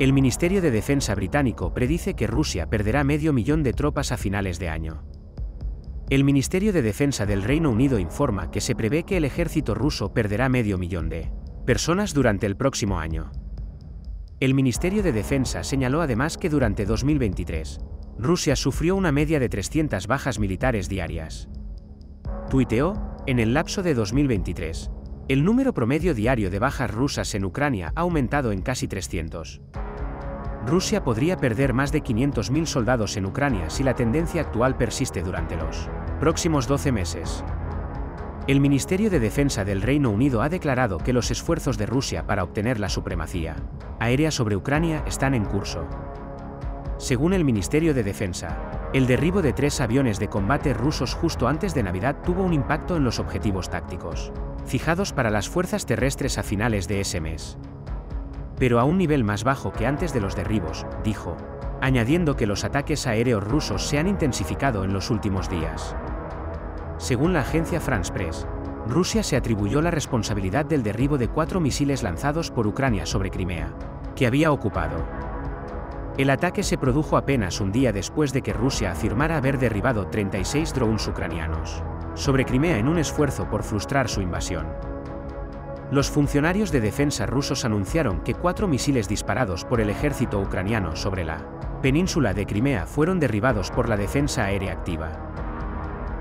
El Ministerio de Defensa británico predice que Rusia perderá medio millón de tropas a finales de año. El Ministerio de Defensa del Reino Unido informa que se prevé que el ejército ruso perderá medio millón de personas durante el próximo año. El Ministerio de Defensa señaló además que durante 2023, Rusia sufrió una media de 300 bajas militares diarias. Tuiteó, en el lapso de 2023, el número promedio diario de bajas rusas en Ucrania ha aumentado en casi 300. Rusia podría perder más de 500.000 soldados en Ucrania si la tendencia actual persiste durante los próximos 12 meses. El Ministerio de Defensa del Reino Unido ha declarado que los esfuerzos de Rusia para obtener la supremacía aérea sobre Ucrania están en curso. Según el Ministerio de Defensa, el derribo de tres aviones de combate rusos justo antes de Navidad tuvo un impacto en los objetivos tácticos, fijados para las fuerzas terrestres a finales de ese mes. Pero a un nivel más bajo que antes de los derribos, dijo, añadiendo que los ataques aéreos rusos se han intensificado en los últimos días. Según la agencia France Press, Rusia se atribuyó la responsabilidad del derribo de cuatro misiles lanzados por Ucrania sobre Crimea, que había ocupado. El ataque se produjo apenas un día después de que Rusia afirmara haber derribado 36 drones ucranianos sobre Crimea en un esfuerzo por frustrar su invasión. Los funcionarios de defensa rusos anunciaron que cuatro misiles disparados por el ejército ucraniano sobre la península de Crimea fueron derribados por la defensa aérea activa.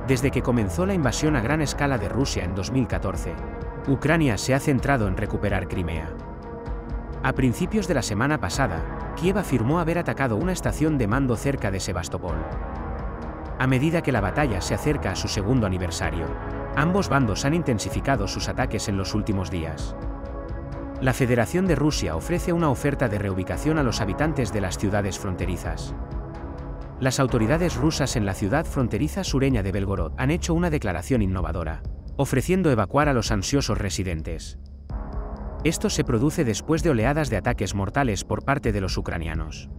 Desde que comenzó la invasión a gran escala de Rusia en 2014, Ucrania se ha centrado en recuperar Crimea. A principios de la semana pasada, Kiev afirmó haber atacado una estación de mando cerca de Sebastopol. A medida que la batalla se acerca a su segundo aniversario, ambos bandos han intensificado sus ataques en los últimos días. La Federación de Rusia ofrece una oferta de reubicación a los habitantes de las ciudades fronterizas. Las autoridades rusas en la ciudad fronteriza sureña de Belgorod han hecho una declaración innovadora, ofreciendo evacuar a los ansiosos residentes. Esto se produce después de oleadas de ataques mortales por parte de los ucranianos.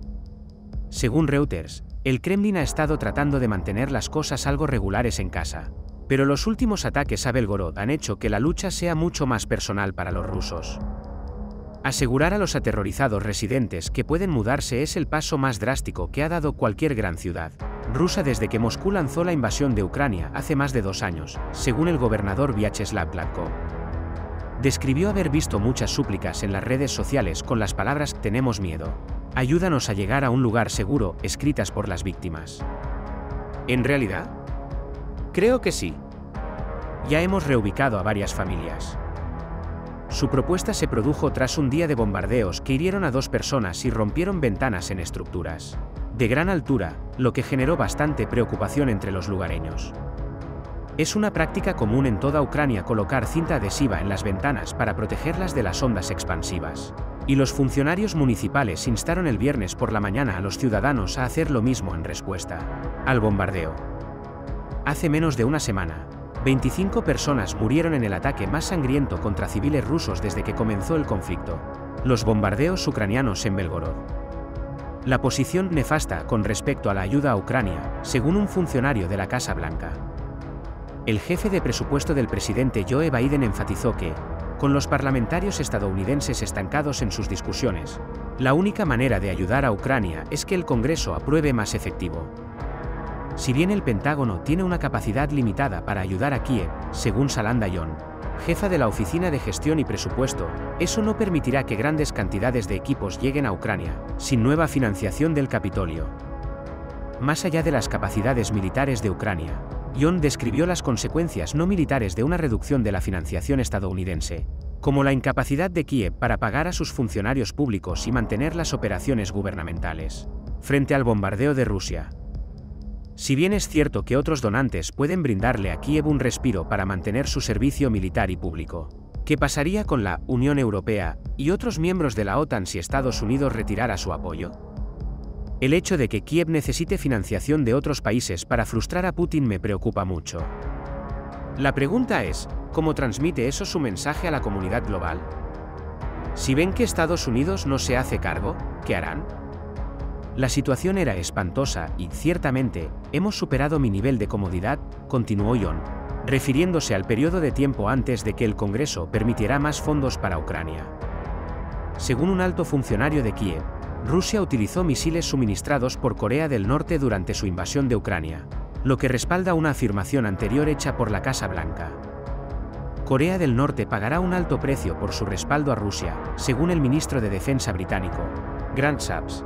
Según Reuters, el Kremlin ha estado tratando de mantener las cosas algo regulares en casa, pero los últimos ataques a Belgorod han hecho que la lucha sea mucho más personal para los rusos. Asegurar a los aterrorizados residentes que pueden mudarse es el paso más drástico que ha dado cualquier gran ciudad rusa desde que Moscú lanzó la invasión de Ucrania hace más de dos años, según el gobernador Vyacheslav Gladko. Describió haber visto muchas súplicas en las redes sociales con las palabras tenemos miedo. Ayúdanos a llegar a un lugar seguro, escritas por las víctimas. ¿En realidad? Creo que sí. Ya hemos reubicado a varias familias. Su propuesta se produjo tras un día de bombardeos que hirieron a dos personas y rompieron ventanas en estructuras de gran altura, lo que generó bastante preocupación entre los lugareños. Es una práctica común en toda Ucrania colocar cinta adhesiva en las ventanas para protegerlas de las ondas expansivas. Y los funcionarios municipales instaron el viernes por la mañana a los ciudadanos a hacer lo mismo en respuesta al bombardeo. Hace menos de una semana, 25 personas murieron en el ataque más sangriento contra civiles rusos desde que comenzó el conflicto. Los bombardeos ucranianos en Belgorod. La posición nefasta con respecto a la ayuda a Ucrania, según un funcionario de la Casa Blanca. El jefe de presupuesto del presidente Joe Biden enfatizó que, con los parlamentarios estadounidenses estancados en sus discusiones, la única manera de ayudar a Ucrania es que el Congreso apruebe más efectivo. Si bien el Pentágono tiene una capacidad limitada para ayudar a Kiev, según Salanda Yon, jefa de la Oficina de Gestión y Presupuesto, eso no permitirá que grandes cantidades de equipos lleguen a Ucrania, sin nueva financiación del Capitolio. Más allá de las capacidades militares de Ucrania, Yon describió las consecuencias no militares de una reducción de la financiación estadounidense, como la incapacidad de Kiev para pagar a sus funcionarios públicos y mantener las operaciones gubernamentales. Frente al bombardeo de Rusia, si bien es cierto que otros donantes pueden brindarle a Kiev un respiro para mantener su servicio militar y público, ¿qué pasaría con la Unión Europea y otros miembros de la OTAN si Estados Unidos retirara su apoyo? El hecho de que Kiev necesite financiación de otros países para frustrar a Putin me preocupa mucho. La pregunta es, ¿cómo transmite eso su mensaje a la comunidad global? Si ven que Estados Unidos no se hace cargo, ¿qué harán? La situación era espantosa y, ciertamente, hemos superado mi nivel de comodidad, continuó John, refiriéndose al periodo de tiempo antes de que el Congreso permitiera más fondos para Ucrania. Según un alto funcionario de Kiev, Rusia utilizó misiles suministrados por Corea del Norte durante su invasión de Ucrania, lo que respalda una afirmación anterior hecha por la Casa Blanca. Corea del Norte pagará un alto precio por su respaldo a Rusia, según el ministro de Defensa británico, Grant Shapps.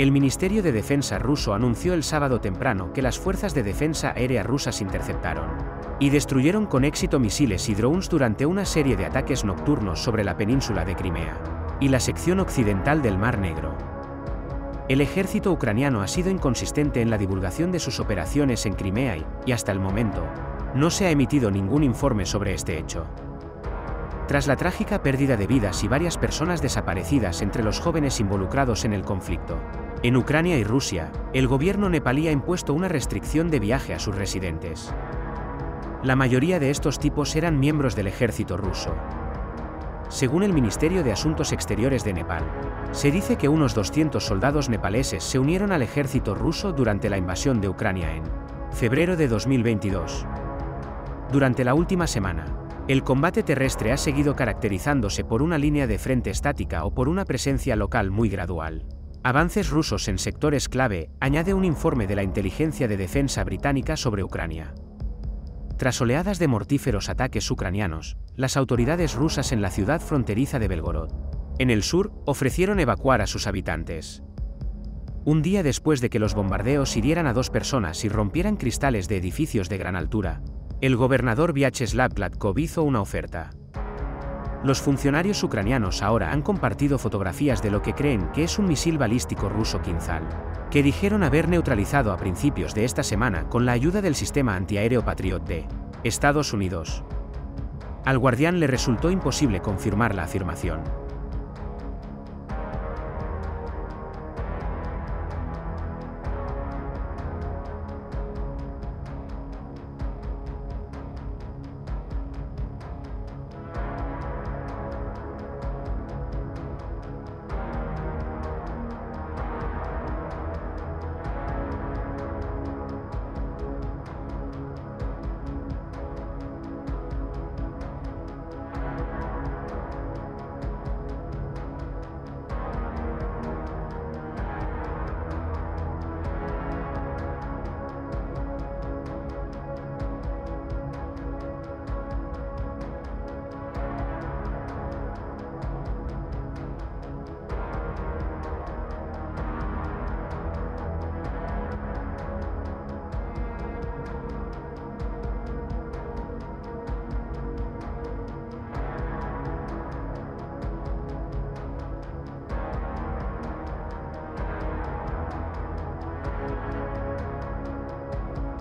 El Ministerio de Defensa ruso anunció el sábado temprano que las fuerzas de defensa aérea rusas interceptaron y destruyeron con éxito misiles y drones durante una serie de ataques nocturnos sobre la península de Crimea y la sección occidental del Mar Negro. El ejército ucraniano ha sido inconsistente en la divulgación de sus operaciones en Crimea y, y hasta el momento, no se ha emitido ningún informe sobre este hecho. Tras la trágica pérdida de vidas y varias personas desaparecidas entre los jóvenes involucrados en el conflicto, en Ucrania y Rusia, el gobierno nepalí ha impuesto una restricción de viaje a sus residentes. La mayoría de estos tipos eran miembros del ejército ruso. Según el Ministerio de Asuntos Exteriores de Nepal, se dice que unos 200 soldados nepaleses se unieron al ejército ruso durante la invasión de Ucrania en febrero de 2022. Durante la última semana, el combate terrestre ha seguido caracterizándose por una línea de frente estática o por una presencia local muy gradual. Avances rusos en sectores clave, añade un informe de la Inteligencia de Defensa Británica sobre Ucrania. Tras oleadas de mortíferos ataques ucranianos, las autoridades rusas en la ciudad fronteriza de Belgorod, en el sur, ofrecieron evacuar a sus habitantes. Un día después de que los bombardeos hirieran a dos personas y rompieran cristales de edificios de gran altura, el gobernador Vyacheslav Gladkov hizo una oferta. Los funcionarios ucranianos ahora han compartido fotografías de lo que creen que es un misil balístico ruso Kinzhal, que dijeron haber neutralizado a principios de esta semana con la ayuda del sistema antiaéreo Patriot de Estados Unidos. Al guardián le resultó imposible confirmar la afirmación.